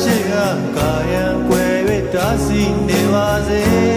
ရှေ့ကကာယံွယ်၍တားစီနေပါစေ